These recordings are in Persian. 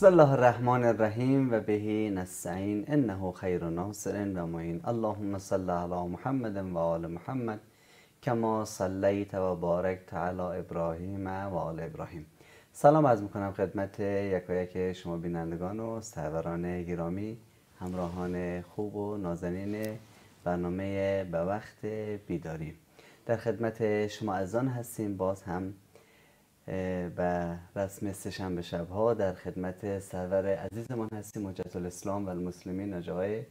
بسم الله الرحمن الرحیم و بهی نستعین. انه خیر ناصر و معین. اللهم صل علی محمد و آل محمد کما صلیت و بارکت علی ابراهیم و آل ابراهیم. سلام از می‌کنم خدمت یکایک شما بینندگان و سروران گرامی همراهان خوب و نازنین برنامه به وقت بیداری. در خدمت شما ازان هستیم باز هم به رسم سهشنبه شبها در خدمت سرور عزیزمان هستیم حجت الاسلام و المسلمین نجای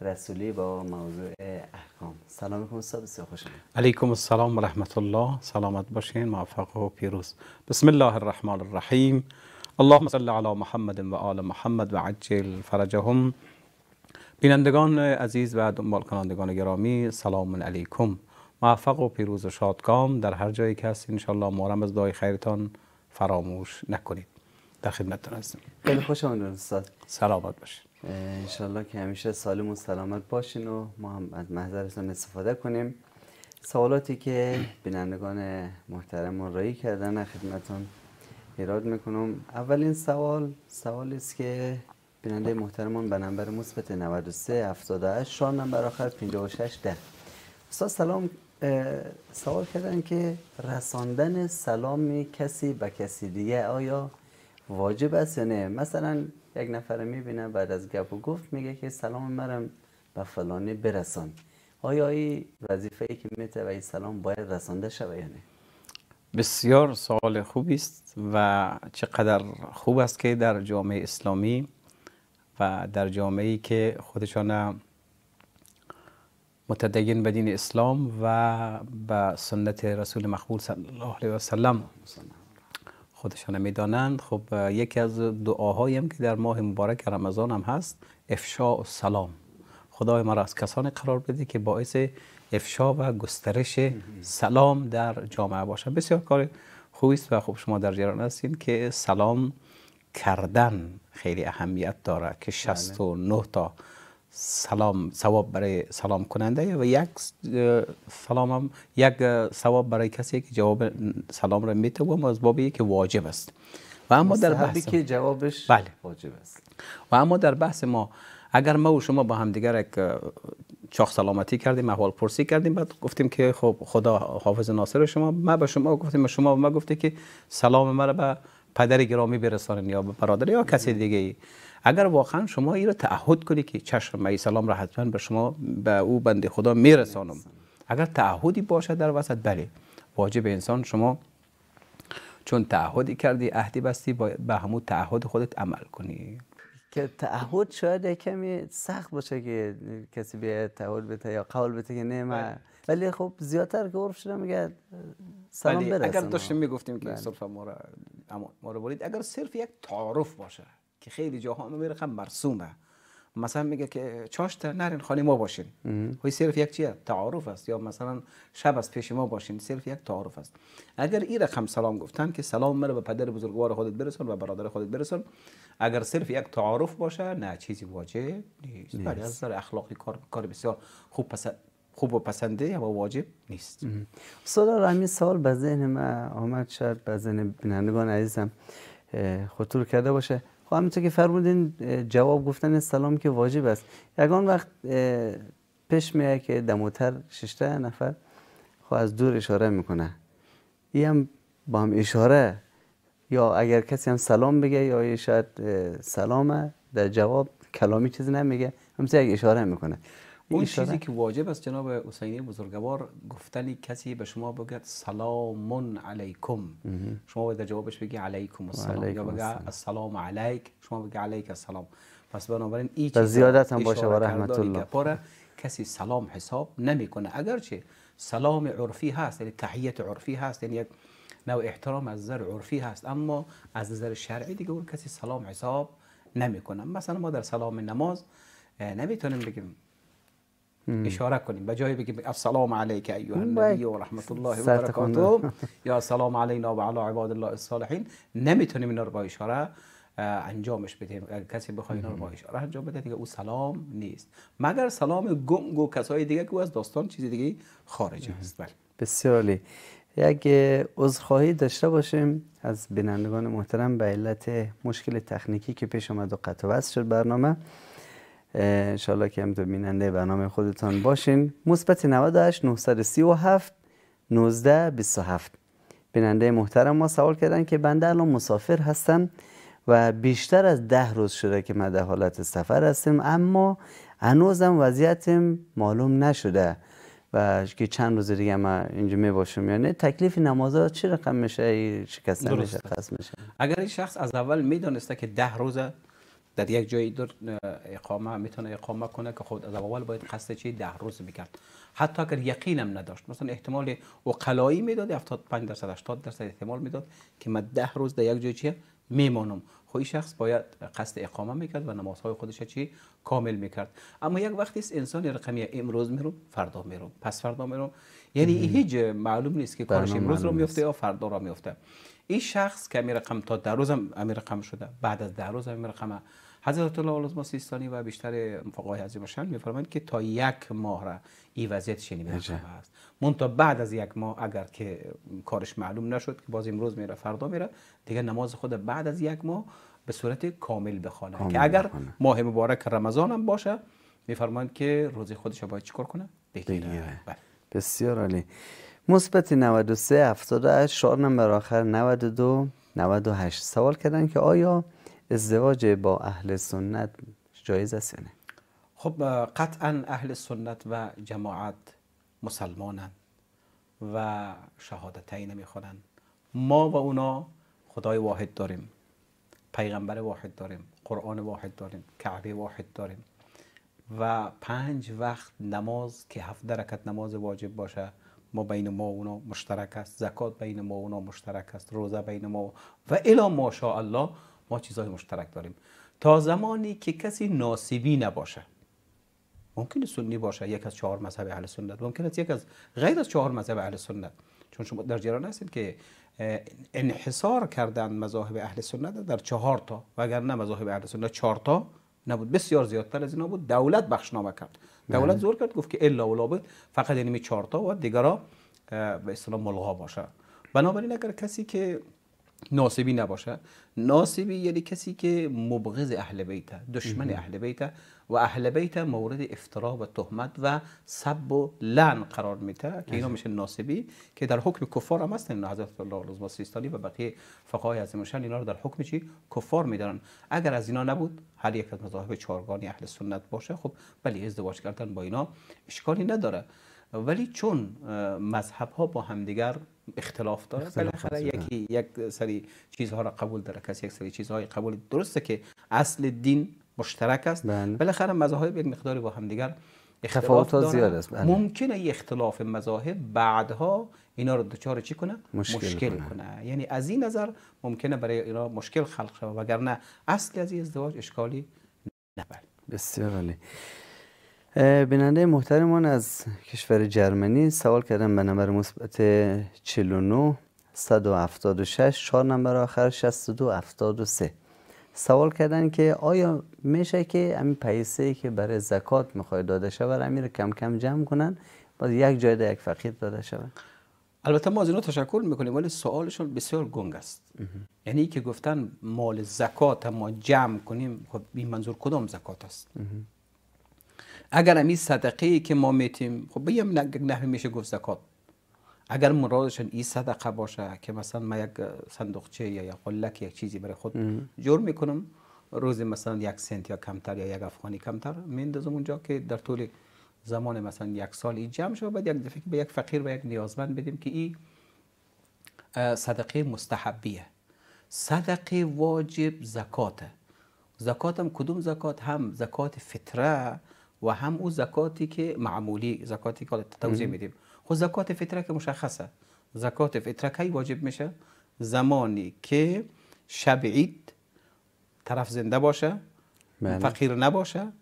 رسولی با موضوع احکام. سلام علیکم استاد بسیار خوش علیکم السلام و رحمت الله سلامت باشین موفق و پیروز. بسم الله الرحمن الرحیم. اللهم صل علی محمد و آل محمد و عجل فرجهم. بینندگان عزیز و دنبال کنندگان گرامی سلام علیکم. موفق و پیروز و شادکام در هر جایی که هستید انشالله مارم از دعای خیرتان فراموش نکنید. در خدمتتون هستیم خیلی خوش آمدید استاد. سلامت باشید. انشالله که همیشه سالم و سلامت باشین و ما هم از محضرتون استفاده کنیم. سوالاتی که بینندگان محترم رایی کردن خدمتون ایراد می‌کنم. اولین سوال سوالی است که بیننده محترمان به نمبر مثبت 93 78 4 نمبر آخر 56 ده. استاد سلام. سوال کردن که رساندن سلام کسی به کسی دیگه آیا واجب است یا نه؟ مثلا یک نفر می‌بینه بعد از گپ و گفت میگه که سلام مرم به فلانی برسان. آیا این وظیفه ای که میته و این سلام باید رسانده شود یا نه؟ بسیار سوال خوبی است و چقدر خوب است که در جامعه اسلامی و در جامعه ای که خودشان متدین به دین اسلام و به سنت رسول مقبول صلی الله علیه و سلم خودشان می‌دانند. خب یکی از دعاهایی هم که در ماه مبارک رمضان هم هست افشاء و سلام خدای ما را از کسانی قرار بده که باعث افشا و گسترش سلام در جامعه باشه بسیار کار خوبی است و خب شما در جریان هستین که سلام کردن خیلی اهمیت داره که 69 تا سلام ثواب برای سلام کننده و یک سلام هم یک ثواب برای کسی که جواب سلام را میته و از بابی که واجب است. و اما در بحث که جوابش بله. واجب است. و اما در بحث ما اگر ما و شما با هم دیگر یک چاخ سلامتی کردیم احوال پرسی کردیم بعد گفتیم که خب خدا حافظ ناصر شما ما به شما گفتیم شما به ما گفته که سلام مرا به پدر گرامی برسانید یا به برادر یا کسی دیگه ای اگر واقعا شما این رو تعهد کنی که چشم می سلام را حتما به شما به او بنده خدا میرسانم. اگر تعهدی باشه در وسط بله واجب انسان شما چون تعهدی کردی عهدی بستی به همون تعهد خودت عمل کنی. که تعهد شاید کمی سخت باشه که کسی به تعهد بده یا قول بده که نه من ولی خب زیادتر که عرف شده میگه سلام برسن اگر داشتیم می‌گفتیم که صرف ما را ما را برید. اگر صرف یک تعارف باشه که خیلی جاها همه رقم مرسومه. مثلا میگه که چاشت نرین خانه ما باشین. وی صرف یک چیه تعارف است. یا مثلا شب از پیش ما باشین صرف یک تعارف است. اگر این رقم سلام گفتن که سلام مرا به پدر بزرگوار خودت برسون و برادر خودت برسون اگر صرف یک تعارف باشه نه چیزی واجب نیست. بله از نظر اخلاقی کار کار بسیار خوب پسند خوب و پسنده و واجب نیست. استاد همین سوال به ذهن من آمد. شاید به ذهن بینندگان عزیزم خطور کرده باشه. خب همینطور که فرمودین جواب گفتن سلام که واجب است. یگان وقت پیش میاد که دموتر ششته نفر خب از دور اشاره می‌کنه. این هم با هم اشاره؟ یا اگر کسی هم سلام بگه یا شاید سلامه در جواب کلامی چیزی نمیگه همینطور یک اشاره می‌کنه. اون چیزی که واجب است جناب حسینی بزرگوار گفتنی کسی به شما بگه سلام علیکم. شما باید جوابش بگی علیکم السلام یا بگه السلام. علیک. شما بگی علیک السلام. پس بنابراین این چیز زیادت هم باشه و رحمت الله. پاره کسی سلام حساب نمی‌کنه. اگرچه سلام عرفی هست یعنی تحیت عرفی هست یعنی یک نوع احترام از نظر عرفی هست اما از نظر شرعی دیگه اون کسی سلام حساب نمی‌کنه. مثلا ما در سلام نماز نمی‌تونیم بگیم اشاره کنیم. به جای بگیم السلام علیک ایها النبی و رحمت الله و برکاته. یا السلام علینا و علی عباد الله الصالحین. نمی‌تونیم اینا رو با اشاره انجامش بدیم. کسی بخواد اینا رو با اشاره انجام بده دیگه او سلام نیست. مگر سلام گنگ و کسای دیگه که از داستان چیز دیگه خارج است. بله. بسیار عالی. یک عذرخواهی داشته باشیم از بینندگان محترم به علت مشکل تکنیکی که پیش آمد و قطع وصل شد برنامه. انشالله که هم بیننده برنامه خودتان باشین. مثبت 98 937 19 27 بیننده محترم ما سوال کردن که بنده الان مسافر هستم و بیشتر از ده روز شده که ما در حالت سفر هستیم اما هنوزم وضعیتم معلوم نشده و که چند روز دیگه ما اینجا می باشم یعنی تکلیف نمازها چه رقم میشه؟ شکسته میشه میشه. اگر این شخص از اول می‌دونسته که ده روز در یک جایی در اقامه می‌تونه اقامه کنه که خود از اول باید قصد چی ده روز می‌کرد. حتی اگر یقینم نداشت. مثلا احتمال قلایی می‌داد 75 درصد 80 درصد احتمال می‌داد که من ده روز در یک جای چیه؟ میمانم. خب این شخص باید قصد اقامه می‌کرد و نمازهای خودش چی؟ کامل می‌کرد. اما یک وقتی است انسان رقمی امروز میرم فردا میرم پس فردا میرم یعنی هیچ معلوم نیست که کارش امروز رو میفته یا فردا رو میفته. این شخص که امیر رقم تا در روز امیر رقم شده بعد از در روز امیر رقم حضرت الله علیه سیستانی و بیشتر فقهای عظیم شان میفرمایند که تا یک ماه را این وضعیت شنی است. تا بعد از یک ماه اگر که کارش معلوم نشد که باز امروز میره فردا میره دیگه نماز خود بعد از یک ماه به صورت کامل بخوانه. که اگر ماه مبارک رمضان هم باشه میفرمایند که روزی خودش باید چیکار کنه؟ بگیره بله. بسیار عالی. مثبت 93 78 شعار نمبر آخر 92 98 سوال کردن که آیا ازدواج با اهل سنت جایز است یا نه؟ خب قطعا اهل سنت و جماعت مسلمانند و شهادتین می‌خوانند ما و اونا خدای واحد داریم پیغمبر واحد داریم قرآن واحد داریم کعبه واحد داریم. و پنج وقت نماز که هفت رکعت نماز واجب باشه ما بین ما و اونا مشترک است. زکات بین ما و اونا مشترک است. روزه بین ما و الا ماشاءالله ما چیزهای مشترک داریم. تا زمانی که کسی ناسبی نباشه ممکن سنی باشه یک از چهار مذهب اهل سنت. ممکن است یک از غیر از چهار مذهب اهل سنت. چون شما در جریان هستید که انحصار کردن مذاهب اهل سنت در چهار تا و اگر نه مذاهب اهل سنت چهار تا نبود. بسیار زیادتر از اینا بود. دولت بخشنامه کرد. دولت بله. زور کرد گفت که الا ولا بود. فقط یعنی چهار تا و دیگرا به اصطلاح ملغا باشه. بنابراین اگر کسی که ناسبی نباشه. ناسبی یعنی کسی که مبغض اهل بیت دشمن اهل بیت و اهل بیت مورد افترا و تهمت و سب و لعن قرار میده که اینا میشه ناسبی که در حکم کفار هم هستن. حضرت الله علیه سیستانی و بقیه فقهای عظیم شان اینا رو در حکم چی؟ کفار میدارن. اگر از اینا نبود هر یک از مذاهب چهارگانی اهل سنت باشه خب ولی ازدواج کردن با اینا اشکالی نداره. ولی چون مذهب ها با همدیگر اختلاف داره. بالاخره یکی یک سری چیزها را قبول داره. کسی یک سری چیزهای قبول درسته که اصل دین مشترک است. بله. بالاخره مذاهب یک مقداری با همدیگر اختلاف داره زیاد است. بله. ممکنه این اختلاف مذاهب بعدها اینا رو دچار چی کنه؟ مشکل, مشکل کنه. یعنی از این نظر ممکنه برای اینا مشکل خلق شود. وگرنه اصل از این ازدواج اشکالی نبرد بسیار عالی. بیننده محترمان از کشور جرمنی سوال کردن به نمبر مثبت 49 176 4 نمبر آخر 62 73 سوال کردن که آیا میشه که همین پیسه که برای زکات می‌خواد داده شود امیر کم کم جمع کنن؟ باز یک جای ده یک فقیر داده شود. البته ما از اینا تشکر می‌کنیم ولی سوالشون بسیار گنگ است. یعنی که گفتن مال زکات ما جمع کنیم خب این منظور کدام زکات است؟ اگر امی صدقه که ما میتیم خب بیم نحوی میشه گفت زکات. اگر مرادشون این صدقه باشه که مثلا ما یک صندوقچه یا یک قلک یک چیزی برای خود جور می‌کنم روز مثلا یک سنت یا کمتر یا یک افغانی کمتر میندازم اونجا که در طول زمان مثلا یک سال این جمع شد بعد یک دفعه به یک فقیر و یک نیازمند بدیم که این صدقه مستحبیه. صدقه واجب زکاته. زکات هم کدوم زکات؟ هم زکات فطره و هم او زکاتی که معمولی زکاتی که توضیح میدیم. خب زکات فطره که مشخصه. زکات فطره کی واجب میشه زمانی که شب عید طرف زنده باشه بله. فقیر نباشه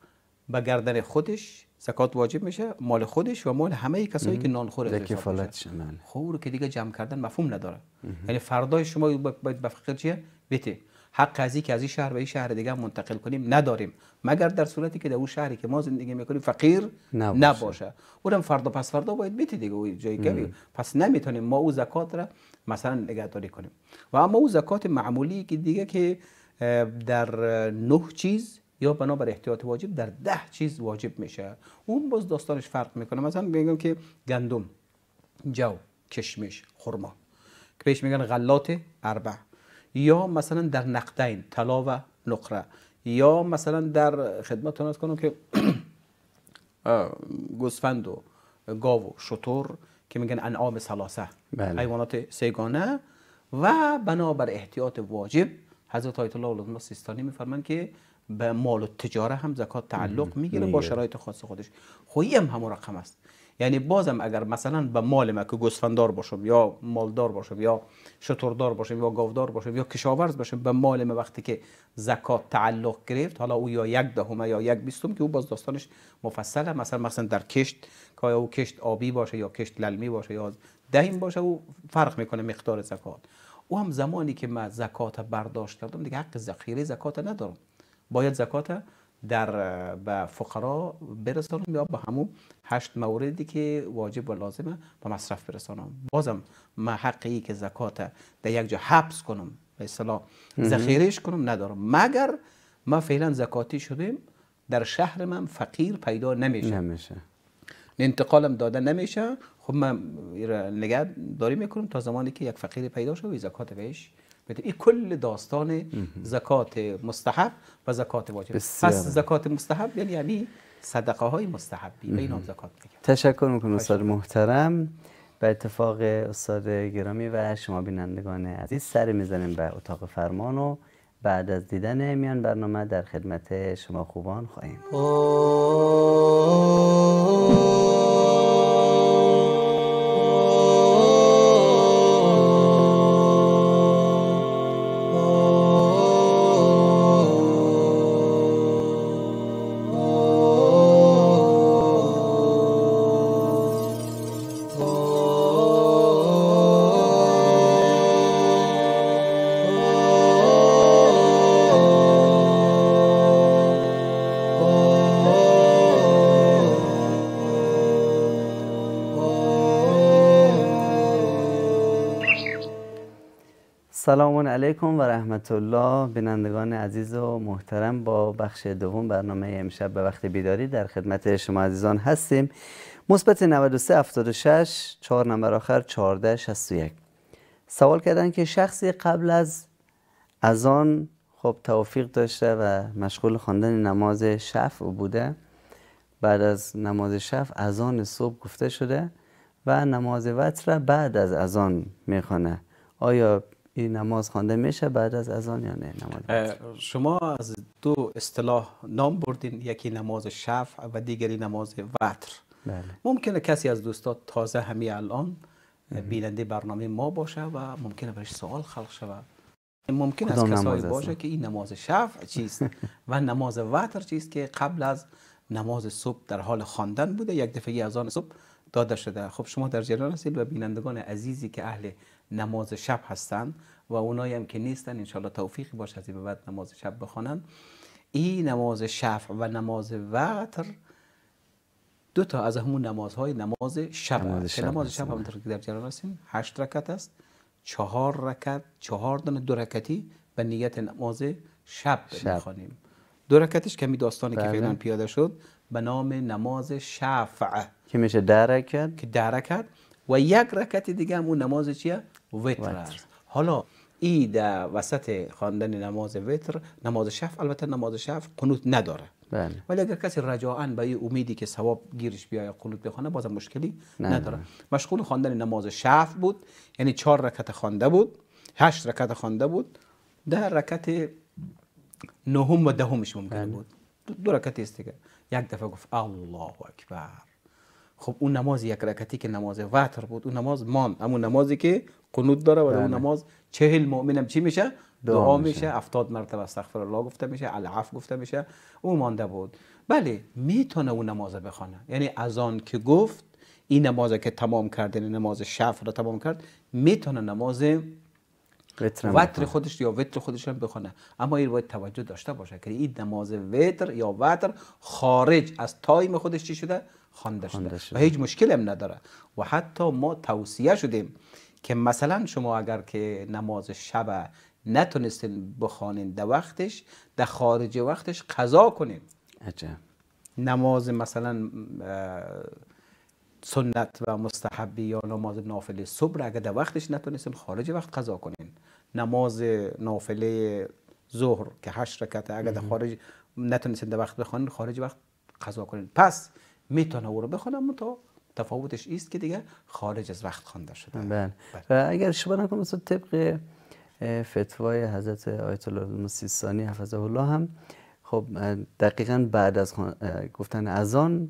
به گردن خودش زکات واجب میشه مال خودش و مال همه کسایی که نان خوره کفالت بله. خب که دیگه جمع کردن مفهوم نداره. یعنی فردای شما باید به فقیر چیه؟ بته حق از که از این شهر به این شهر دیگه منتقل کنیم نداریم. مگر در صورتی که در اون شهری که ما زندگی می‌کنیم فقیر نباشه. نباشه. اونم فردا پس فردا باید بیتی دیگه اون جایی که پس نمی‌تونیم ما او زکات را مثلا نگهداری کنیم. و اما او زکات معمولی که دیگه که در نه چیز یا بنابر احتیاط واجب در ده چیز واجب میشه. اون باز داستانش فرق می‌کنه. مثلا میگم که گندم جو کشمش خرما. که بهش میگن غلات اربع. یا مثلا در نقدین طلا و نقره. یا مثلا در خدمتتون از کنم که گوسفند و گاو و شتر که میگن انعام سلاسه بله. حیوانات سیگانه و بنابر احتیاط واجب حضرت آیت الله علامه سیستانی میفرمایند که به مال و تجاره هم زکات تعلق می‌گیره با. شرایط خاص خودش. خویی هم همون رقم است. یعنی بازم اگر مثلا به مال ما که گوسفنددار باشم یا مالدار باشم یا شتردار باشم یا گاودار باشم یا کشاورز باشم به مال ما وقتی که زکات تعلق گرفت حالا او یا یک دهم یا یک بیستم که او باز داستانش مفصله. مثلا مثلا در کشت که او کشت آبی باشه یا کشت للمی باشه یا دهیم باشه او فرق می‌کنه مقدار زکات. او هم زمانی که من زکات برداشت کردم دیگه حق ذخیره زکات ندارم. باید زکات در به فقرا برسانم یا به همون هشت موردی که واجب و لازمه به مصرف برسانم. بازم من حقی که زکات در یک جا حبس کنم به اصطلاح ذخیرهش کنم ندارم. مگر ما فعلا زکاتی شدیم در شهر من فقیر پیدا نمیشه. نمیشه. انتقالم داده نمیشه. خب من نگه داری می‌کنم تا زمانی که یک فقیر پیدا شد و زکات بهش بده این کل داستان زکات مستحب و زکات واجب. پس زکات مستحب یعنی یعنی صدقه های مستحبی به این هم زکات میگن تشکر می‌کنم استاد محترم. به اتفاق استاد گرامی و شما بینندگان عزیز سر می‌زنیم به اتاق فرمان و بعد از دیدن میان برنامه در خدمت شما خوبان خواهیم. سلام علیکم و رحمت الله بینندگان عزیز و محترم با بخش دوم برنامه امشب به وقت بیداری در خدمت شما عزیزان هستیم. مثبت 93 76 4 نمبر آخر 14 61 سوال کردن که شخصی قبل از اذان خب توفیق داشته و مشغول خواندن نماز شفع بوده بعد از نماز شفع اذان صبح گفته شده و نماز وتر بعد از اذان می‌خونه. آیا این نماز خوانده میشه بعد از اذان یا نه نماز؟ شما از دو اصطلاح نام بردین یکی نماز شفع و دیگری نماز وتر. بله. ممکنه کسی از دوستان تازه همین الان بیننده برنامه ما باشه و ممکنه برش سوال خلق شود ممکن است کسایی؟ باشه که این نماز شفع چیست و نماز وتر چیست که قبل از نماز صبح در حال خواندن بوده یک دفعه اذان صبح داده شده. خب شما در جریان هستید و بینندگان عزیزی که اهل نماز شب هستند و اونایی هم که نیستن انشالله توفیقی باشه از به بعد نماز شب بخوانند این نماز شفع و نماز وتر دو تا از همون نمازهای نماز شب نماز شب نماز شب. همونطور که در جریان هستیم هشت رکت است چهار رکت چهار دانه دو رکتی به نیت نماز شب, شب. می‌خوانیم دو رکتش کمی داستانی که بله. فعلا پیاده شد به نام نماز شفع که میشه در رکعت که ده رکت و یک رکت دیگه هم اون نماز چیه؟ وتر. است. حالا ای در وسط خواندن نماز وتر نماز شفع البته نماز شفع قنوت نداره. بله. ولی اگر کسی رجاعا به این امیدی که ثواب گیرش بیاید قنوت بخونه بازم مشکلی نداره. نداره. مشغول خواندن نماز شفع بود یعنی چهار رکت خوانده بود هشت رکت خوانده بود ده رکت نهم و دهمش ممکن بود. دو, رکت است دیگه. یک دفعه گفت الله اکبر. خب اون نماز یک رکتی که نماز وتر بود اون نماز مان همون نمازی که قنوت داره و اون بله. نماز چهل مؤمنم چی میشه دعا دعا میشه. افتاد مرتبه استغفر الله گفته میشه العفو گفته میشه اون مانده بود بله می‌تونه اون نماز بخونه یعنی از آن که گفت این نماز که تمام کرد یعنی نماز شفع رو تمام کرد می‌تونه نماز وتر. خودش یا وتر خودش هم بخونه اما این باید توجه داشته باشه که این نماز وتر یا وتر خارج از تایم خودش چی شده خوانده شده. شده. و هیچ مشکل هم نداره و حتی ما توصیه شدیم که مثلا شما اگر که نماز شب نتونستین بخوانین در وقتش در خارج وقتش قضا کنین. عجب. نماز مثلا سنت و مستحبی یا نماز نافله صبح اگر در وقتش نتونستین خارج وقت قضا کنین. نماز نافله ظهر که هشت رکعته اگر در خارج نتونستین در وقت بخوانین خارج وقت قضا کنین. پس می‌تونه او رو بخوانم تا تفاوتش ایست که دیگه خارج از وقت خوانده شده. بله. و اگر اشتباه نکنم مثلا طبق فتوای حضرت آیت الله المسیستانی حفظه الله هم خب دقیقا بعد از گفتن اذان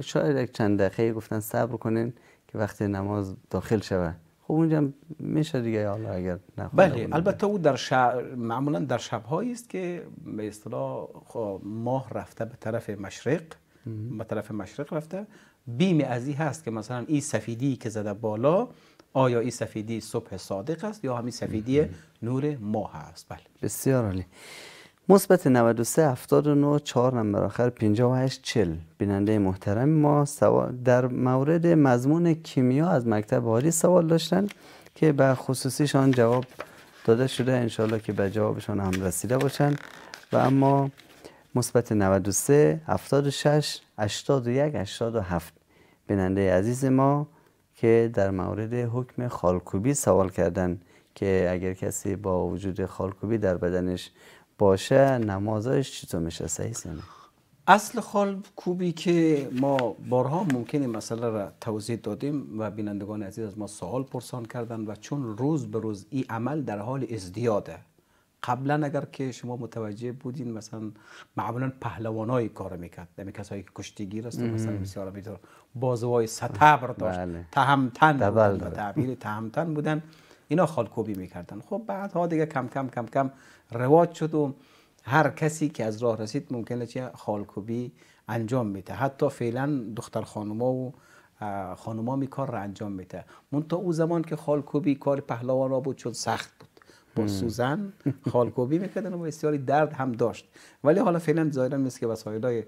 شاید یک چند دقیقه گفتن صبر کنین که وقت نماز داخل شود. خب اونجا میشه دیگه حالا اگر بله. البته او در شب معمولا در شبهایی است که به اصطلاح خب ماه رفته به طرف مشرق به طرف مشرق رفته. بیم از این هست که مثلا این سفیدی که زده بالا آیا این سفیدی صبح صادق است یا همین سفیدی نور ماه است؟ بله. بسیار عالی. مثبت 93 79 4 نمبر آخر 58 40 بیننده محترم ما در مورد مضمون کیمیا از مکتب عالی سوال داشتن که به خصوصیشان جواب داده شده. انشالله که به جوابشان هم رسیده باشن. و اما مثبت 93 76 81 87 بیننده عزیز ما که در مورد حکم خالکوبی سوال کردن که اگر کسی با وجود خالکوبی در بدنش باشه نمازش چطور میشه صحیح است یا نه؟ اصل خال کوبی که ما بارها ممکنه مسئله را توضیح دادیم و بینندگان عزیز از ما سوال پرسان کردن و چون روز به روز این عمل در حال ازدیاده قبلا اگر که شما متوجه بودین مثلا معمولا پهلوانای کار می‌کرد دمی کسایی که کشتیگیر است مثلا بسیار بیدار بازوهای ستبر داشت. بله. تهمتن بودن. تعبیر تهمتن بودن. اینا خالکوبی می‌کردن. خب بعدها دیگه کم کم کم کم رواج شد و هر کسی که از راه رسید ممکنه چه خالکوبی انجام میده حتی فعلا دختر خانوما و خانوما می کار را انجام میده. منتها او زمان که خالکوبی کار پهلوانا بود چون سخت بود. با سوزن خالکوبی می‌کردن و بسیاری درد هم داشت. ولی حالا فعلا ظاهرا مثل که وسایل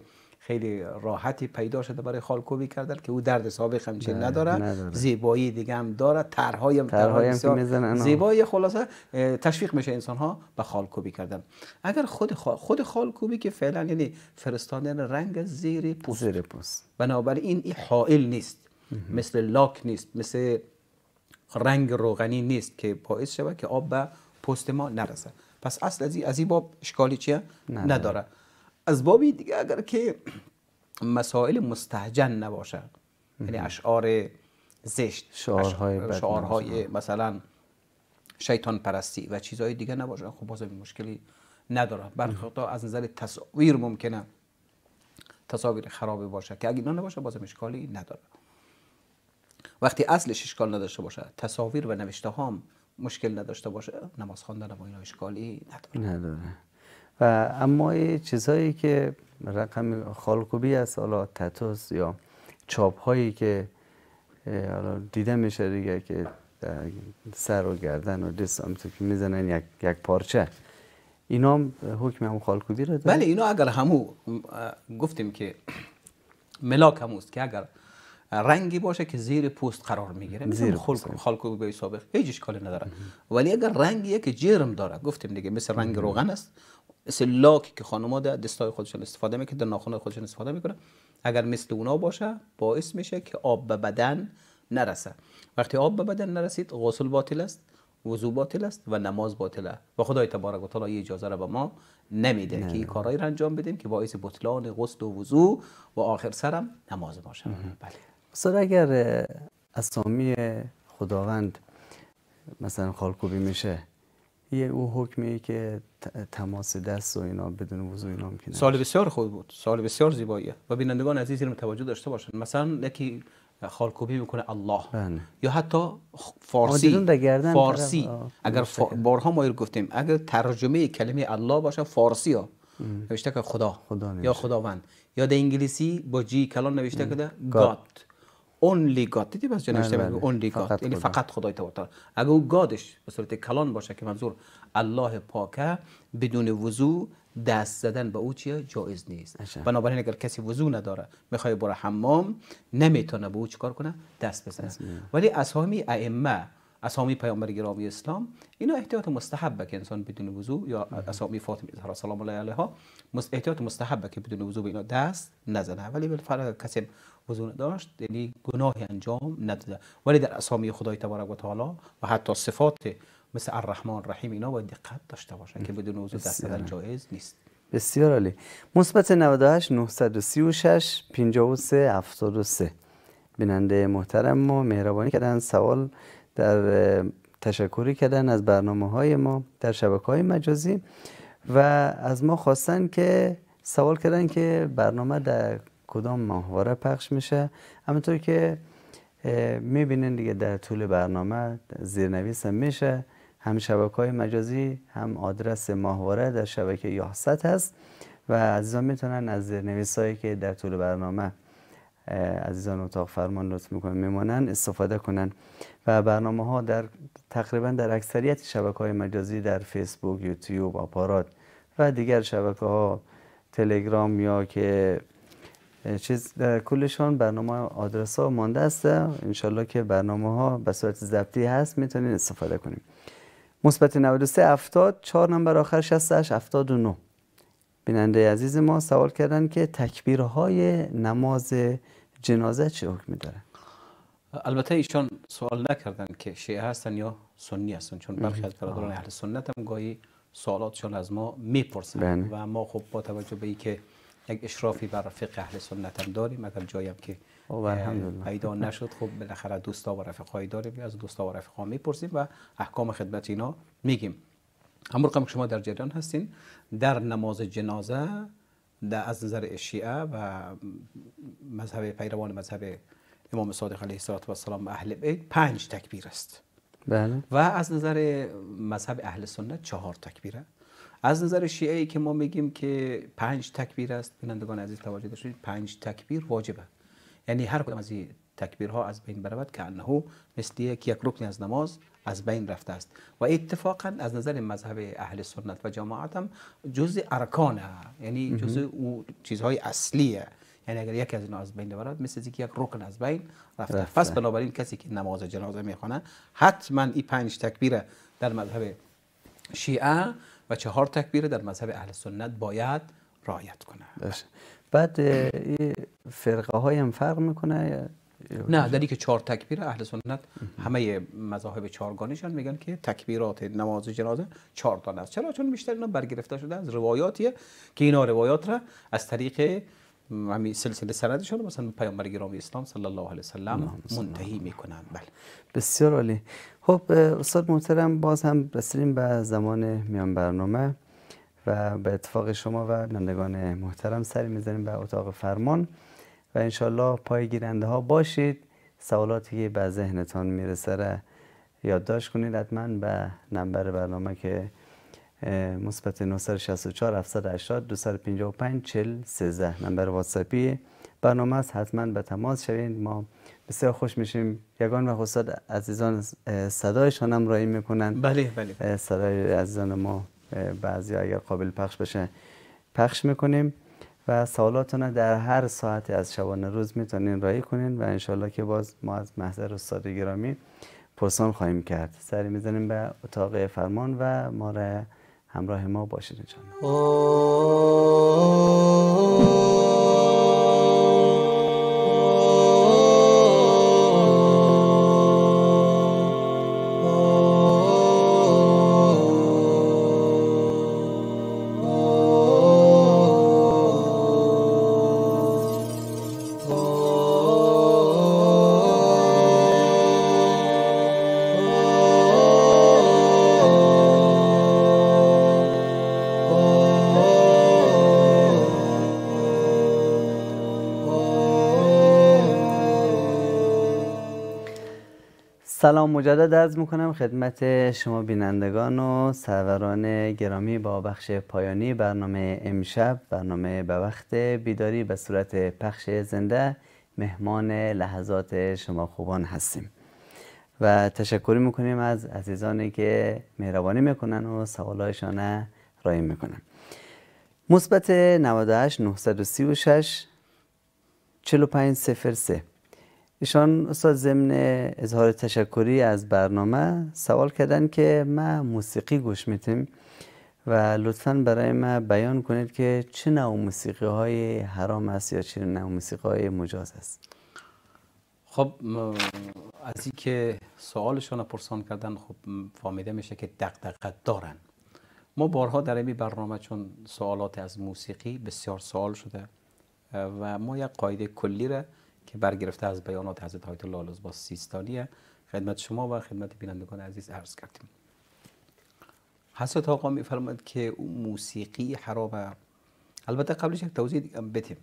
خیلی راحتی پیدا شده برای خالکوبی کردن که او درد سابق هم چه نداره نداره. زیبایی دیگه هم داره طرحهای هم آه. زیبایی خلاصه تشویق میشه انسان ها به خالکوبی کردن. اگر خود خال خود خالکوبی که فعلا یعنی فرستادن رنگ زیر پوست. زیر پوست. بنابراین این حائل نیست. مثل لاک نیست. مثل رنگ روغنی نیست که باعث شود که آب به پوست ما نرسه. پس اصل از این از باب اشکالی چیه؟ نداره. نداره. از بابی دیگه اگر که مسائل مستهجن نباشه یعنی اشعار زشت شعارهای شعارهای مثلا شیطان پرستی و چیزهای دیگه نباشه. خب باز این مشکلی نداره. برخلاف از نظر تصاویر ممکنه تصاویر خرابی باشه. که اگه اینا نباشه بازم اشکالی نداره. وقتی اصلش اشکال نداشته باشه تصاویر و نوشته هم مشکل نداشته باشه؟ نماز خواندن با اینا اشکالی نداره. نداره. و اما چیزهایی که رقم خالکوبی است حالا تتوس یا چاپ هایی که حالا دیده میشه دیگه که سر و گردن و دست همونطور که می‌زنن یک, یک پارچه. اینا هم حکم هم خالکوبی رو داره؟ بله اینا اگر همو گفتیم که ملاک هموست که اگر رنگی باشه که زیر پوست قرار می‌گیره. مثل پوست. خلق خالکوبی سابق. هیچ اشکالی نداره. ولی اگر رنگیه که جرم داره. گفتیم دیگه مثل رنگ روغن است. مثل لاکی که خانم‌ها در دستای خودشون استفاده می‌کنه در ناخن خودشون استفاده می‌کنه اگر مثل اونا باشه باعث میشه که آب به بدن نرسه. وقتی آب به بدن نرسید غسل باطل است وضو باطل است و نماز باطله و خدای تبارک و تعالی اجازه را به ما نمیده که این کارهایی را انجام بدیم که باعث بطلان غسل و وضو و آخر سرم نماز ما شود بله. استاد اگر اسامی خداوند مثلا خالکوبی میشه یه او حکمی که تماس دست و اینا بدون وضو اینا ممکنه سال بسیار خوب بود. سال بسیار زیباییه و بینندگان عزیز اینو توجه داشته باشن. مثلا یکی خالکوبی می‌کنه الله. بله. یا حتی فارسی. فارسی. اگر فا... بارها ما گفتیم اگر ترجمه کلمه الله باشه فارسی ها. نوشته که خدا. خدا یا. خداوند. یا در انگلیسی با جی کلان نوشته که. گاد only God دیدی بس بله. only God فقط یعنی. فقط خدای تعالی اگه او گادش به صورت کلان باشه که منظور الله پاکه بدون وضو دست زدن به او چیه جایز نیست. بنابراین اگر کسی وضو نداره می‌خوای بره حمام نمی‌تونه به او چیکار کنه دست بزنه ولی اسامی ائمه اسامی پیامبر گرامی اسلام. اینا احتیاط مستحبه که انسان بدون وضو یا اسامی فاطمه زهرا سلام الله علیها احتیاط مستحبه که بدون وضو به اینا دست نزنه. ولی بالفعل کسی وضو نداشت یعنی گناهی انجام نداده. ولی در اسامی خدای تبارک و تعالی و حتی صفات مثل الرحمن الرحیم اینا باید دقت داشته باشه که بدون وضو دست زدن جایز نیست. بسیار عالی. مثبت 98 936 53 73 بیننده محترم ما مهربانی کردن سوال در تشکری کردن از برنامه های ما در شبکه های مجازی و از ما خواستن که سوال کردن که برنامه در کدام ماهواره پخش میشه. همونطور که می‌بینین دیگه در طول برنامه زیرنویس هم میشه. هم شبکه های مجازی هم آدرس ماهواره در شبکه یاست هست و عزیزان می‌تونن از زیرنویس هایی که در طول برنامه عزیزان اتاق فرمان لطف می‌کنن میمونن استفاده کنن. و برنامه ها در تقریبا در اکثریت شبکه های مجازی در فیسبوک یوتیوب آپارات و دیگر شبکه ها تلگرام یا که چیز در کلشان برنامه آدرس ها مانده است. انشالله که برنامه ها به صورت ضبطی هست می‌تونین استفاده کنیم مثبت 93 70 4 نمبر آخر 68 79 بیننده عزیز ما سوال کردن که تکبیرهای نماز جنازه چه حکمی داره البته ایشان سوال نکردن که شیعه هستن یا سنی هستن چون برخی از برادران اهل سنت هم گاهی سوالاتشون از ما می‌پرسن. بله. و ما خب با توجه به اینکه یک اشرافی بر فقه اهل سنت هم داریم اگر جایی هم که. پیدا نشد خب بالاخره دوستا و رفقایی داریم. از دوستا و رفقا می‌پرسیم و احکام خدمت اینا میگیم. همون رقم که شما در جریان هستین در نماز جنازه در از نظر شیعه و مذهب پیروان مذهب امام صادق علیه السلام و اهل بیت پنج تکبیر است. بله. و از نظر مذهب اهل سنت چهار تکبیره. از نظر شیعه ای که ما میگیم که پنج تکبیر است بینندگان عزیز توجه داشتید پنج تکبیر واجبه. یعنی هر کدام از این تکبیرها از بین برود که انه مثل یک یک رکن از نماز از بین رفته است. و اتفاقا از نظر مذهب اهل سنت و جماعت هم جزء ارکانه یعنی جزء او چیزهای اصلیه. یعنی اگر یکی از اینا از بین برود مثل اینکه یک رکن از بین رفته. رفته. پس بنابراین کسی که نماز جنازه می‌خوانه حتما این پنج تکبیره در مذهب شیعه و چهار تکبیره در مذهب اهل سنت باید رعایت کنه. باشه. بعد فرقه های هم فرق می‌کنه؟ نه در که چهار تکبیر اهل سنت همه مذاهب چهارگانیشان میگن که تکبیرات نماز جنازه چهار تا است. چرا؟ چون بیشتر اینا برگرفته شده از روایاتیه که اینا روایات را از طریق همین سلسله سندشون مثلا پیامبر گرامی اسلام صلی الله علیه وسلم منتهی می‌کنن. بله. بسیار عالی. خب استاد محترم باز هم رسیدیم به زمان میان برنامه و به اتفاق شما و بینندگان محترم سری می‌زنیم به اتاق فرمان و انشالله پای گیرنده ها باشید. سوالاتی که به ذهنتان می‌رسه را یادداشت کنید. حتما به نمبر برنامه که مثبت 964 780 255 40 13 نمبر واتساپی. برنامه است. حتما به تماس شوید. ما بسیار خوش میشیم. یگان و استاد عزیزان صدایشان هم رایی می‌کنن. بله بله. صدای عزیزان ما بعضی اگر قابل پخش بشه پخش می‌کنیم و سوالاتون در هر ساعتی از شبانه روز می‌تونین رایی کنین و انشالله که باز ما از محضر استاد گرامی پرسان خواهیم کرد. سری می‌زنیم به اتاق فرمان و ما را همراه ما باشید انشالله سلام مجدد عرض می‌کنم خدمت شما بینندگان و سروران گرامی با بخش پایانی برنامه امشب برنامه به وقت بیداری به صورت پخش زنده مهمان لحظات شما خوبان هستیم. و تشکری می‌کنیم از عزیزانی که مهربانی می‌کنن و سوالایشان رای می‌کنن. مثبت 98 936 4503 ایشان استاد ضمن اظهار تشکری از برنامه سوال کردن که ما موسیقی گوش میتیم و لطفا برای ما بیان کنید که چه نوع موسیقی های حرام است یا چه نوع موسیقی های مجاز است. خب از این که سوالشان پرسان کردن خب فهمیده میشه که دقدقه دارن. ما بارها در این برنامه چون سوالات از موسیقی بسیار سوال شده و ما یک قاعده کلی را که برگرفته از بیانات حضرت آیت الله با سیستانی خدمت شما و خدمت بینندگان عزیز عرض کردیم. حضرت آقا میفرماد که اون موسیقی حرامه البته قبلش یک توضیح بتیم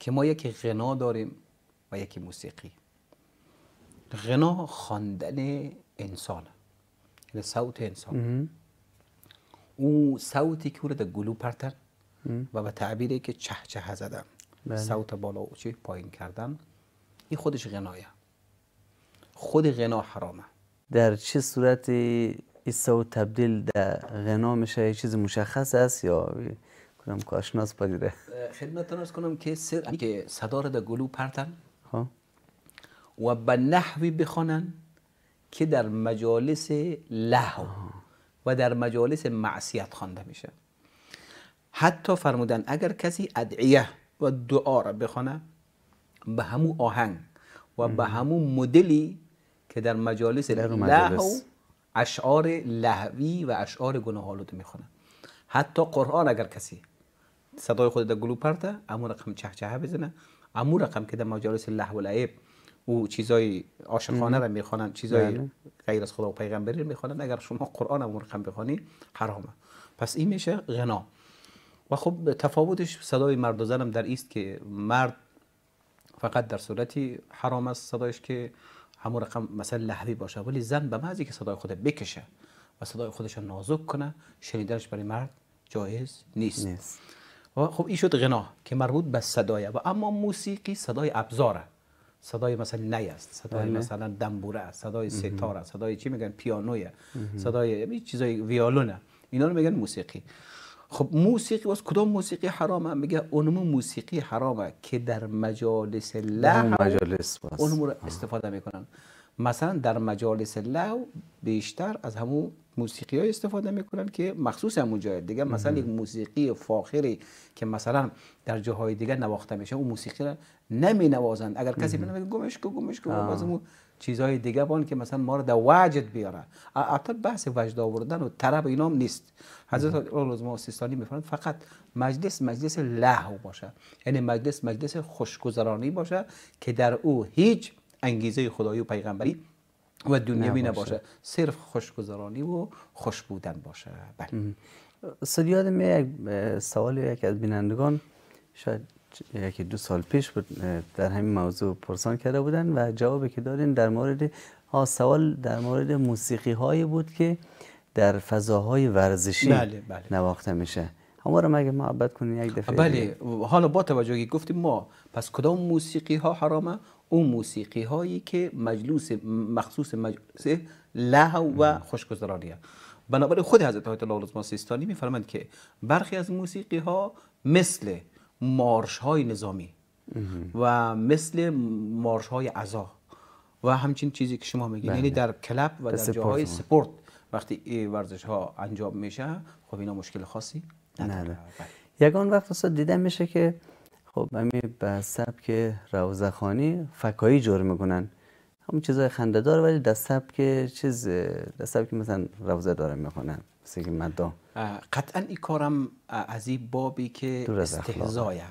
که ما یکی غنا داریم و یکی موسیقی. غنا خواندن انسان یعنی صوت انسان. او صوتی که در گلو پرتن و به تعبیری که چه چه زدن بله. صوت بالا و چی؟ پایین کردن. این خودش غنایه. خود غنا حرامه. در چه صورتی این صوت تبدیل در غنا میشه؟ یه چیز مشخص است یا کنم کاشناس پدیده؟ خدمتتون ارز کنم که سر که صدا رو در گلو پرتن. ها و به نحوی بخوانن که در مجالس لحو و در مجالس معصیت خوانده میشه. حتی فرمودن اگر کسی ادعیه و دعا را بخونه به همون آهنگ و به همون مدلی که در مجالس لحو اشعار لحوی و اشعار گناهالود می‌خونه حتی قرآن اگر کسی صدای خود در گلو پرته امون رقم چه چه بزنه. امون رقم که در مجالس لحو و لعب او چیزای عاشقانه را می‌خوانن چیزای بله. غیر از خدا و پیغمبری رو می‌خوانن. اگر شما قرآن امون رقم بخوانی حرامه. پس این میشه غنا. و خب تفاوتش صدای مرد و زنم در ایست که مرد فقط در صورتی حرام است صدایش که همون رقم مثلا لحوی باشه ولی زن به محضی که صدای خود بکشه و صدای خودش نازک کنه شنیدنش برای مرد جایز نیست, نیست. و خب این شد غنا که مربوط به صدایه. و اما موسیقی صدای ابزاره. صدای مثلا نی است صدای بله. مثلا دنبوره است صدای ستاره صدای چی میگن؟ پیانویه. صدای چیزای ویالونه. اینا رو میگن موسیقی. خب موسیقی واس کدام موسیقی حرامه؟ میگه اونمو موسیقی حرامه که در مجالس لحو مجالس اونمو رو استفاده می‌کنن. مثلا در مجالس لحو بیشتر از همون موسیقی های استفاده می‌کنن که مخصوص همون جای دیگه. مثلا یک موسیقی فاخری که مثلا در جاهای دیگه نواخته میشه اون موسیقی رو نمی نوازند اگر کسی بنه گمش کو گمش کو چیزهای دیگه بان که مثلا ما رو در وجد بیاره. البته بحث وجد آوردن و طرب اینام نیست. حضرت ما سیستانی میفرمایند فقط مجلس مجلس لهو باشه. یعنی مجلس مجلس خوشگذرانی باشه که در او هیچ انگیزه خدایی و پیغمبری و دنیوی نباشه. صرف خوشگذرانی و خوش بودن باشه. بله. می یک سوال یک از بینندگان. شاید یکی دو سال پیش بود در همین موضوع پرسان کرده بودن و جوابی که دادین در مورد ها سوال در مورد موسیقی هایی بود که در فضاهای ورزشی بله بله. نواخته میشه. همه رو مگه محبت کنین یک دفعه؟ بله حالا با توجه که گفتیم ما پس کدام موسیقی ها حرامه؟ اون موسیقی هایی که مجلوس مخصوص مجلوس لهو و خوشگذرانیه بنابراین خود حضرت آیت الله العظما سیستانی میفرمند که برخی از موسیقی ها مثل مارش های نظامی و مثل مارش های عزا و همچین چیزی که شما میگید بله. یعنی در کلب و در جاهای سپورت وقتی این ورزش ها انجام میشه خب اینا مشکل خاصی نداره بله. یگان وقت اصلا دیدن میشه که خب همین به سبک روزخانی فکایی جور می‌کنن همون چیزای خنده دار ولی در سبک چیز در سبک مثلا روزه داره می‌خونن مثل که مدا قطعا این کارم از این بابی که استهزایه.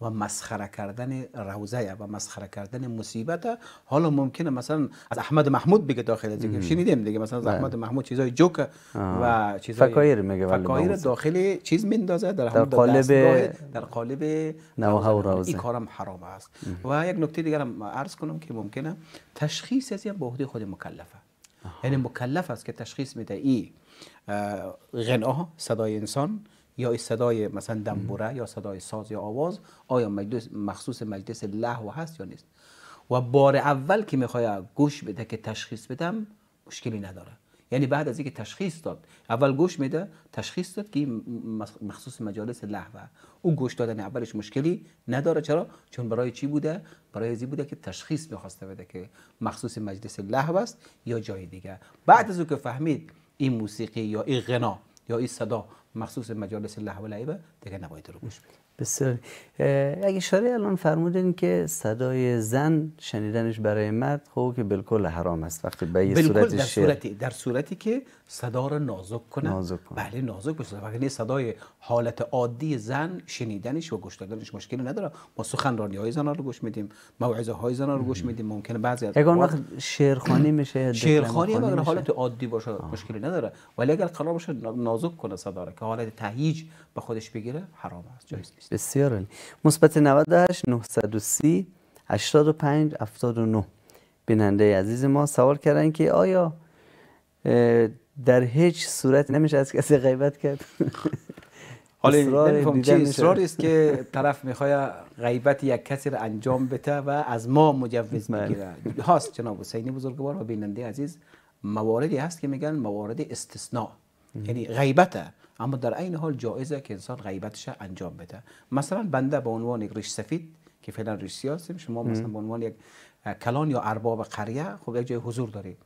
و مسخره کردن روزه و مسخره کردن مصیبت. حالا ممکنه مثلا از احمد محمود بگه داخل دیگه شنیدیم دیگه مثلا از بله. احمد محمود چیزای جوک و چیزای فکایر میگه فکایر داخل چیز میندازه در, در قالب در قالب نوحه و روزه این کارم حرام است. و یک نکته دیگه هم عرض کنم که ممکنه تشخیص از به عهده خود مکلفه. یعنی مکلف است که تشخیص میده ای غناها صدای انسان یا صدای مثلا دنبوره یا صدای ساز یا آواز آیا مجلس مخصوص مجلس لحو هست یا نیست؟ و بار اول که می‌خوای گوش بده که تشخیص بدم مشکلی نداره. یعنی بعد از اینکه تشخیص داد اول گوش میده تشخیص داد که مخصوص مجالس لحوه او گوش دادن اولش مشکلی نداره. چرا؟ چون برای چی بوده؟ برای ازی بوده که تشخیص می‌خواسته بده که مخصوص مجلس لحو است یا جای دیگه. بعد از او که فهمید این موسیقی یا این غنا یا این صدا مخصوص مجالس لحو و لعبه دیگه نباید رو گوش بده بسیار. اگه اشاره الان فرمودین که صدای زن شنیدنش برای مرد خب که بالکل حرام است. وقتی به یه صورت در صورتی در صورتی که صدا رو نازک کنه نازک کنه بله نازک باشه وقتی صدای حالت عادی زن شنیدنش و گوش دادنش مشکلی نداره. ما سخنرانی های زن رو گوش میدیم موعظه های زن رو گوش میدیم. ممکنه بعضی از اگر وقت شعرخوانی میشه شعرخوانی اگر حالت عادی باشه مشکلی نداره. ولی اگر قرار باشه نازک کنه صدا رو که حالت تهیج به خودش بگیره حرام است جایز نیست. بسیار عالی. مثبت 98 930 85 79 بیننده عزیز ما سوال کردن که آیا در هیچ صورت نمیشه از کسی غیبت کرد. حالا چه اصراری است که طرف می‌خواد غیبت یک کسی را انجام بده و از ما مجوز بله. بگیره. هاست جناب حسینی بزرگوار و بیننده عزیز مواردی هست که میگن موارد استثناء. یعنی غیبت اما در این حال جایزه که انسان غیبتش انجام بده. مثلا بنده به عنوان یک ریش سفید که فعلا ریش سیاسیم شما مثلا به عنوان یک کلان یا ارباب قریه خب یک جای حضور دارید.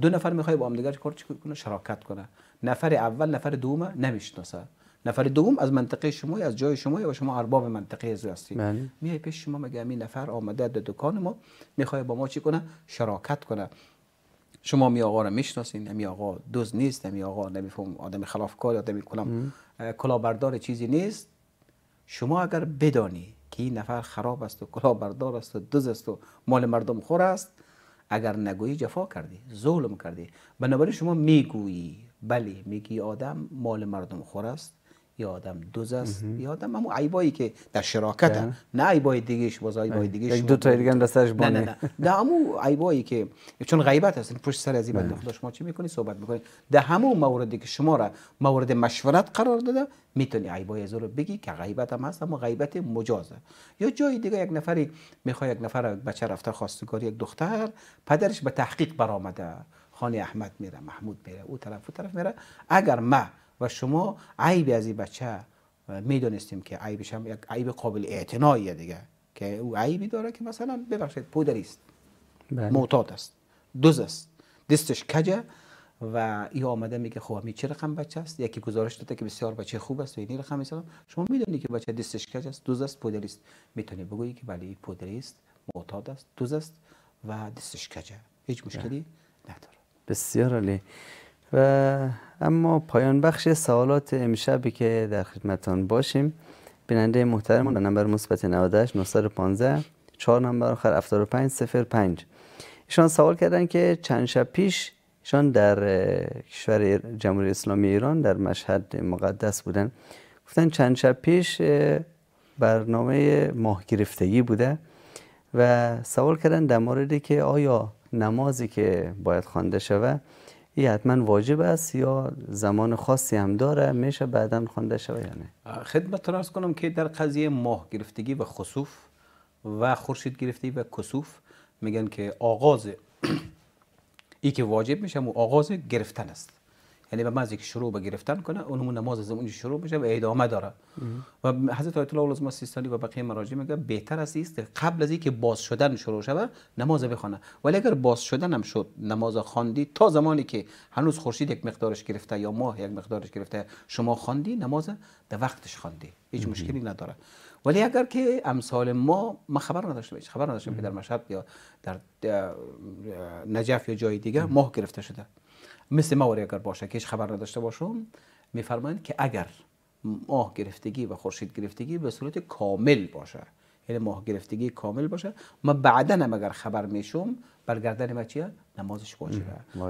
دو نفر می‌خوای با هم دیگر کار کنه؟ شراکت کنه. نفر اول نفر دوم نمی‌شناسه. نفر دوم از منطقه شما از جای شما و شما ارباب منطقه از هستی بله. میای پیش شما مگه همین نفر آمده در دکان ما می‌خوای با ما چی کنه؟ شراکت کنه. شما می آقا رو می‌شناسین می آقا دوز نیست می آقا نمیفهم آدم خلافکار آدم کلام کلاهبردار چیزی نیست. شما اگر بدانی که این نفر خراب است و کلاهبردار است و دوز است و مال مردم خور است اگر نگویی جفا کردی ظلم کردی. بنابراین شما می‌گویی بله میگی آدم مال مردم خور است. یا آدم دوز است یا آدم همون عیبایی که در شراکت هم. نه عیبای دیگهش باز عیبای دیگه یک دو تا دیگه هم دستش نه نه نه نه. همون عیبایی که چون غیبت هست پشت سر از این بنده خدا شما چی می‌کنی؟ صحبت می‌کنی. در همون موردی که شما را مورد مشورت قرار داده می‌تونی عیبای از رو بگی که غیبت هم هست اما غیبت مجازه یا جای دیگه یک نفری می‌خواد یک نفر بچه رفته خواستگاری یک دختر پدرش به تحقیق برآمده. خانه احمد میره محمود میره او طرف او طرف میره. اگر ما و شما عیبی از این بچه می‌دونستیم که عیبش هم یک عیب قابل اعتناییه دیگه که او عیبی داره که مثلا ببخشید پودری است بله. معتاد است دوز است دستش کجه و ای آمده میگه خب می چه رقم بچه است؟ یکی گزارش داده که بسیار بچه خوب است و این رقم است شما می‌دونی که بچه دستش کج است؟ دوز است پودری است. می‌تونی بگویی که بله پودری است معتاد است دوز است و دستش کجه. هیچ مشکلی بله. نداره. بسیار عالی. و اما پایان بخش سوالات امشبی که در خدمتان باشیم. بیننده محترم نمبر مثبت 98 915 4 نمبر آخر 7505 ایشان سوال کردن که چند شب پیش ایشان در کشور جمهوری اسلامی ایران در مشهد مقدس بودن. گفتن چند شب پیش برنامه ماه گرفتگی بوده و سوال کردن در موردی که آیا نمازی که باید خوانده شود این حتما واجب است یا زمان خاصی هم داره میشه بعدا خوانده شود یا نه؟ خدمت راست کنم که در قضیه ماه گرفتگی و خسوف و خورشید گرفتگی و کسوف میگن که آغاز ای که واجب میشه و آغاز گرفتن است. یعنی به محض که شروع به گرفتن کنه اون نماز از اونجا شروع بشه و ادامه داره. و حضرت آیت الله العظما سیستانی و بقیه مراجع میگه بهتر است است قبل از اینکه باز شدن شروع شود نماز بخونه. ولی اگر باز شدن هم شد نماز خواندی تا زمانی که هنوز خورشید یک مقدارش گرفته یا ماه یک مقدارش گرفته شما خواندی نماز در وقتش خواندی. هیچ مشکلی نداره. ولی اگر که امثال ما ما خبر نداشته باشیم خبر نداشتیم که در مشهد یا در نجف یا جای دیگه ماه گرفته شده. مثل موری اگر باشه که هیچ خبر نداشته باشم میفرمایند که اگر ماه گرفتگی و خورشید گرفتگی به صورت کامل باشه یعنی ماه گرفتگی کامل باشه ما بعدا هم اگر خبر میشم برگردن ما چیه؟ نمازش واجبه.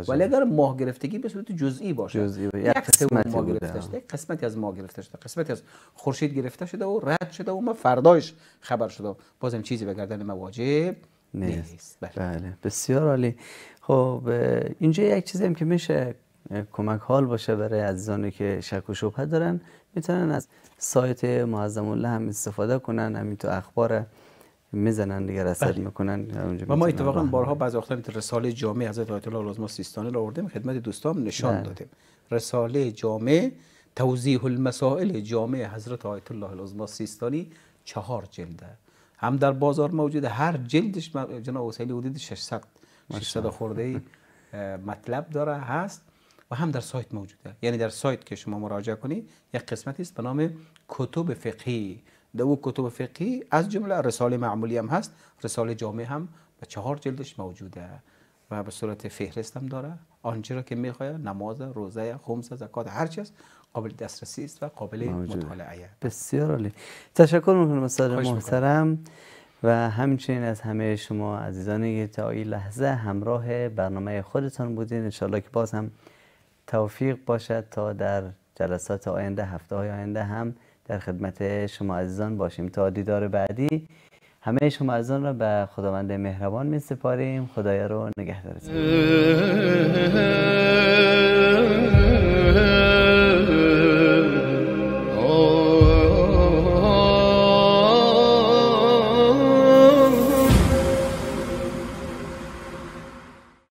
ولی اگر ماه گرفتگی به صورت جزئی باشه جزئی یک قسمتی ماه گرفته شده قسمتی از ماه گرفته شده قسمتی از خورشید گرفته شده و رد شده و ما فردایش خبر شده. بازم چیزی به گردن ما واجب نیست. بله. بله. بسیار عالی. خب اینجا یک چیزی هم که میشه کمک حال باشه برای عزیزانی که شک و شبهه دارن می‌تونن از سایت معظم الله هم استفاده کنن همین تو اخبار می‌زنن دیگه رسد بله. می‌کنن و ما اتفاقا بارها بعض وقتا رساله جامع حضرت آیت الله العظما سیستانی رو آوردیم خدمت دوستان نشان بله. دادیم رساله جامع توضیح المسائل جامع حضرت آیت الله العظما سیستانی چهار جلده هم در بازار موجوده هر جلدش جناب حسینی حدود 600 600 خورده ای مطلب داره هست و هم در سایت موجوده. یعنی در سایت که شما مراجعه کنی یک قسمتی است به نام کتب فقهی. در او کتب فقهی از جمله رساله معمولی هم هست رساله جامع هم به چهار جلدش موجوده و به صورت فهرست هم داره. آنچه را که می‌خواد نماز روزه خمس زکات هر چیز قابل دسترسی است و قابل موجوده. مطالعه بسیار عالی. تشکر می‌کنم استاد. محترم. و همچنین از همه شما عزیزانی که تا این لحظه همراه برنامه خودتان بودین. انشالله که باز هم توفیق باشد تا در جلسات آینده هفته های آینده هم در خدمت شما عزیزان باشیم. تا دیدار بعدی همه شما عزیزان را به خداوند مهربان می سپاریم. خدایا رو نگهدارتون.